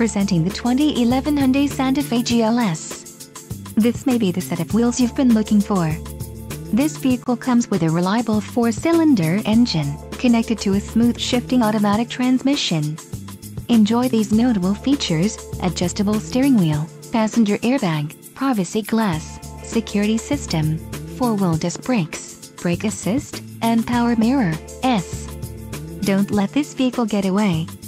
Presenting the 2011 Hyundai Santa Fe GLS. This may be the set of wheels you've been looking for. This vehicle comes with a reliable four-cylinder engine, connected to a smooth shifting automatic transmission. Enjoy these notable features, adjustable steering wheel, passenger airbag, privacy glass, security system, four-wheel disc brakes, brake assist, and power mirror, S. Don't let this vehicle get away.